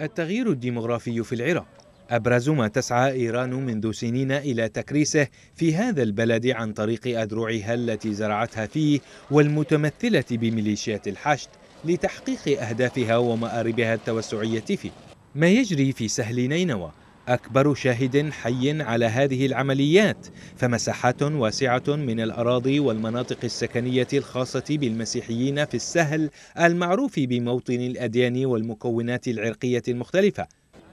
التغيير الديمغرافي في العراق. أبرز ما تسعى إيران منذ سنين إلى تكريسه في هذا البلد عن طريق أدرعها التي زرعتها فيه والمتمثلة بميليشيات الحشد لتحقيق أهدافها ومآربها التوسعية فيه. ما يجري في سهل نينوى أكبر شاهد حي على هذه العمليات فمساحات واسعة من الأراضي والمناطق السكنية الخاصة بالمسيحيين في السهل المعروف بموطن الأديان والمكونات العرقية المختلفة.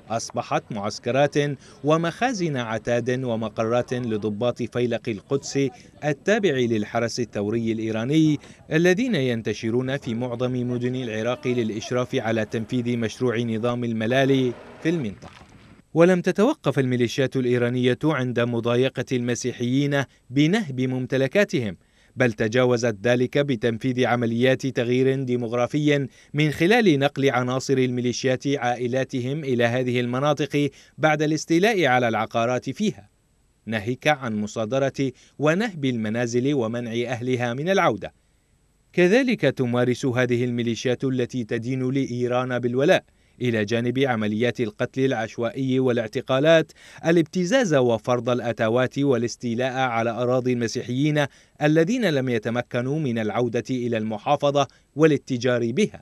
أصبحت معسكرات ومخازن عتاد ومقرات لضباط فيلق القدس التابع للحرس الثوري الإيراني الذين ينتشرون في معظم مدن العراق للإشراف على تنفيذ مشروع نظام الملالي في المنطقة. ولم تتوقف الميليشيات الإيرانية عند مضايقة المسيحيين بنهب ممتلكاتهم بل تجاوزت ذلك بتنفيذ عمليات تغيير ديمغرافي من خلال نقل عناصر الميليشيات عائلاتهم إلى هذه المناطق بعد الاستيلاء على العقارات فيها. ناهيك عن مصادرة ونهب المنازل ومنع أهلها من العودة. كذلك تمارس هذه الميليشيات التي تدين لإيران بالولاء إلى جانب عمليات القتل العشوائي والاعتقالات الابتزاز وفرض الأتاوات والاستيلاء على أراضي المسيحيين الذين لم يتمكنوا من العودة إلى المحافظة والاتجار بها.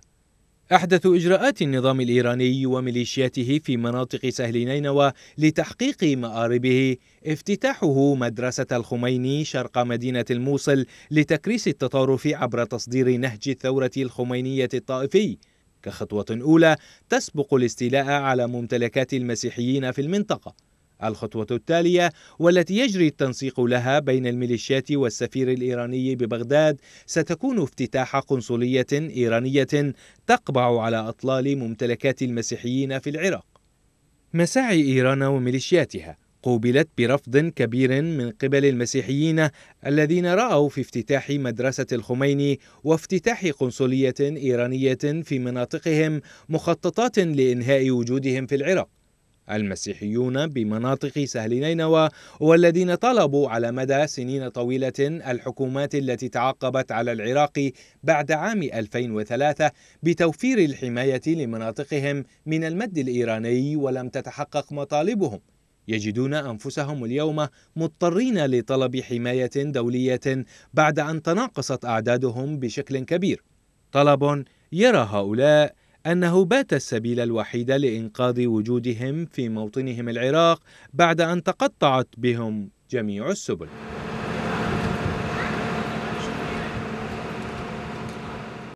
أحدث إجراءات النظام الإيراني وميليشياته في مناطق سهل نينوى لتحقيق مآربه. افتتاحه مدرسة الخميني شرق مدينة الموصل لتكريس التطرف عبر تصدير نهج الثورة الخمينية الطائفي. كخطوة أولى تسبق الاستيلاء على ممتلكات المسيحيين في المنطقة. الخطوة التالية والتي يجري التنسيق لها بين الميليشيات والسفير الإيراني ببغداد ستكون افتتاح قنصلية إيرانية تقبع على أطلال ممتلكات المسيحيين في العراق. مساعي إيران وميليشياتها قوبلت برفض كبير من قبل المسيحيين الذين رأوا في افتتاح مدرسة الخميني وافتتاح قنصلية إيرانية في مناطقهم مخططات لإنهاء وجودهم في العراق. المسيحيون بمناطق سهل نينوى والذين طلبوا على مدى سنين طويلة الحكومات التي تعاقبت على العراق بعد عام 2003 بتوفير الحماية لمناطقهم من المد الإيراني ولم تتحقق مطالبهم. يجدون أنفسهم اليوم مضطرين لطلب حماية دولية بعد أن تناقصت أعدادهم بشكل كبير. طلب يرى هؤلاء أنه بات السبيل الوحيد لإنقاذ وجودهم في موطنهم العراق بعد أن تقطعت بهم جميع السبل.